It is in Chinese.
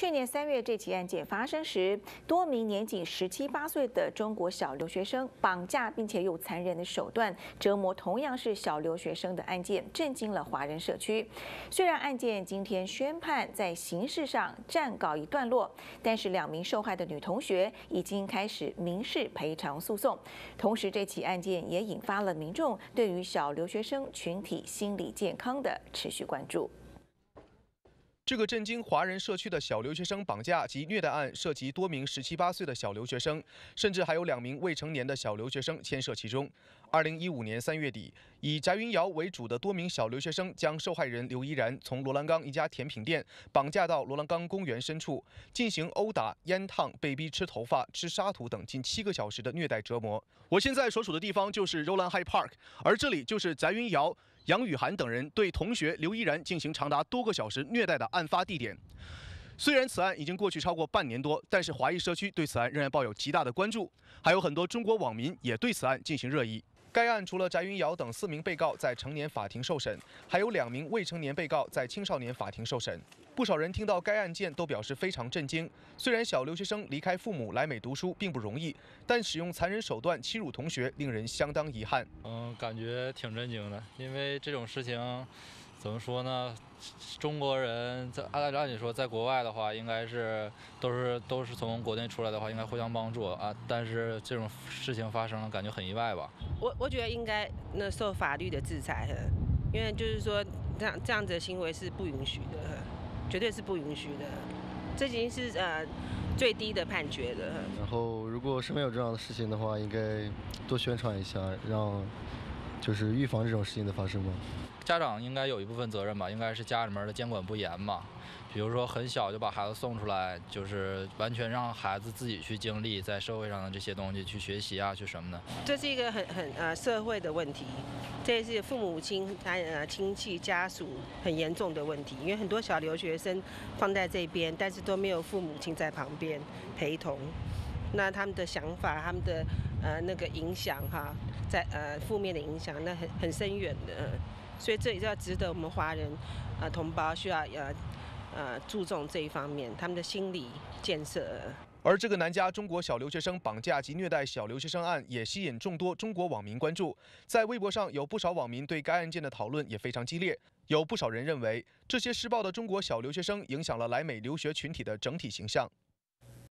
去年三月这起案件发生时，多名年仅十七八岁的中国小留学生绑架并且用残忍的手段折磨同样是小留学生的案件，震惊了华人社区。虽然案件今天宣判在刑事上暂告一段落，但是两名受害的女同学已经开始民事赔偿诉讼。同时，这起案件也引发了民众对于小留学生群体心理健康的持续关注。这个震惊华人社区的小留学生绑架及虐待案，涉及多名十七八岁的小留学生，甚至还有两名未成年的小留学生牵涉其中。二零一五年三月底，以翟云瑶为主的多名小留学生将受害人刘依然从罗兰岗一家甜品店绑架到罗兰岗公园深处，进行殴打、烟烫、被逼吃头发、吃沙土等近七个小时的虐待折磨。我现在所处的地方就是 Roland High Park，而这里就是翟云瑶。杨雨涵等人对同学刘依然进行长达多个小时虐待的案发地点。虽然此案已经过去超过半年多，但是华裔社区对此案仍然抱有极大的关注，还有很多中国网民也对此案进行热议。该案除了翟云瑶等四名被告在成年法庭受审，还有两名未成年被告在青少年法庭受审。不少人听到该案件都表示非常震惊。虽然小留学生离开父母来美读书并不容易，但使用残忍手段欺辱同学，令人相当遗憾。嗯，感觉挺震惊的，因为这种事情。怎么说呢？中国人在按按理说，在国外的话，应该是都是都是从国内出来的话，应该互相帮助啊。但是这种事情发生了，感觉很意外吧？我我觉得应该那受法律的制裁，因为就是说这样这样子的行为是不允许的，绝对是不允许的。这已经是呃最低的判决了。然后，如果身边有这样的事情的话，应该多宣传一下，让就是预防这种事情的发生吗？家长应该有一部分责任吧，应该是家里面的监管不严嘛。比如说很小就把孩子送出来，就是完全让孩子自己去经历在社会上的这些东西，去学习啊，去什么的。这是一个很很呃社会的问题，这也是父母亲他呃亲戚家属很严重的问题，因为很多小留学生放在这边，但是都没有父母亲在旁边陪同，那他们的想法，他们的呃那个影响哈，在呃负面的影响，那很很深远的。所以这也要值得我们华人，呃，同胞需要呃，呃，注重这一方面，他们的心理建设。而这个南加中国小留学生绑架及虐待小留学生案也吸引众多中国网民关注，在微博上有不少网民对该案件的讨论也非常激烈，有不少人认为这些施暴的中国小留学生影响了来美留学群体的整体形象。